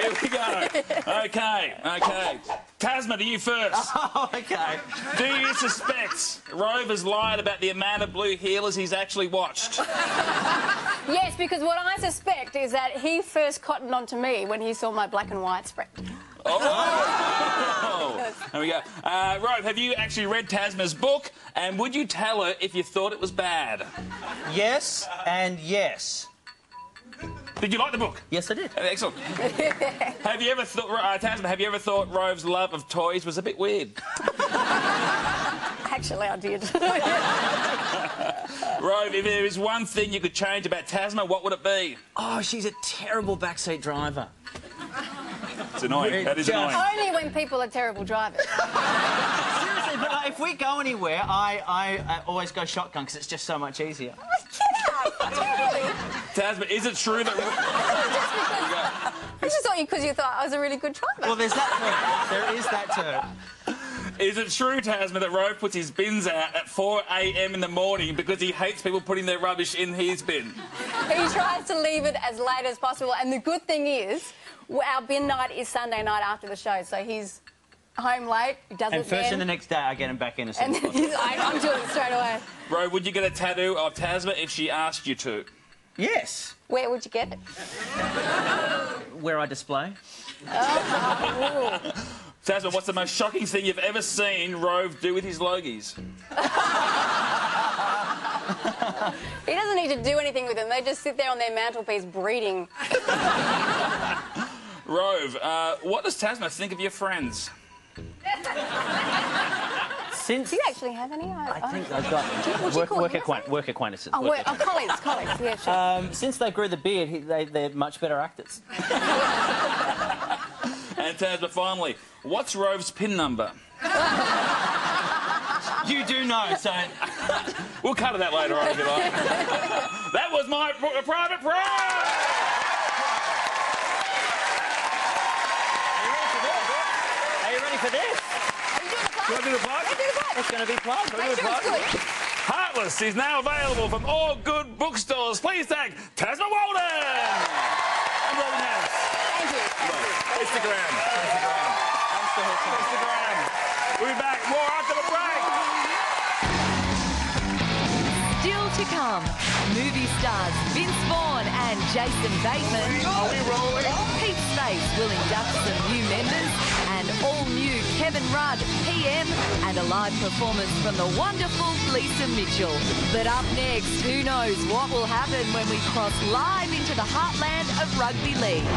Here we go. Okay, okay. Tasma, to you first. Oh, okay. Do you suspect Rove has lied about the amount of Blue Heelers he's actually watched? Yes, because what I suspect is that he first cottoned on to me when he saw my black and white spread. Oh! There we go. Uh, Rove, have you actually read Tasma's book? And would you tell her if you thought it was bad? Yes and yes. Did you like the book? Yes, I did. Excellent. have you ever thought, uh, Tasma, have you ever thought Rove's love of toys was a bit weird? Actually, I did. Rove, if there is one thing you could change about Tasma, what would it be? Oh, she's a terrible backseat driver. It's annoying. That is Just- annoying. Only when people are terrible drivers. Seriously, but like, if we go anywhere, I, I, uh always go shotgun because it's just so much easier. Tasma, is it true that... I just thought you because you thought I was a really good driver. Well, there's that too. There is that too. Is it true, Tasma, that Rove puts his bins out at 4 a.m. in the morning because he hates people putting their rubbish in his bin? He tries to leave it as late as possible. And the good thing is, w- our bin night is Sunday night after the show, so he's home late. He does And it first then. thing the next day, I get him back in as soon and as then possible. he's like, I'm doing it straight away. Rove, would you get a tattoo of Tasma if she asked you to? Yes. Where would you get it? Where I display. Tasma, what's the most shocking thing you've ever seen Rove do with his logies? He doesn't need to do anything with them. They just sit there on their mantelpiece breeding. Rove, uh, what does Tasma think of your friends? Since Do you actually have any? I think I've got you work, work, it? acquaint- work acquaintances. Oh, work oh, colleagues, colleagues. Yeah, sure. Um, since they grew the beard, he, they, they're much better actors. And Tasma, finally, what's Rove's pin number? you do know, so We'll cut it that later on if you like. that was my private prize! are you ready for this? Are you doing the plug? Want to do the plug? Yeah, do the plug. It's going to be plugged. Make sure it's good. Heartless is now available from all good bookstores. Please thank Tasma Walton! And Robin House. Thank you. Thank you. Instagram. Instagram. Instagram. We'll be back more after the break. Still to come, movie stars Vince Vaughn and Jason Bateman. Are we rolling? Pete Space will induct some new members, Rudd, PM, and a live performance from the wonderful Lisa Mitchell. But up next, who knows what will happen when we cross live into the heartland of rugby league.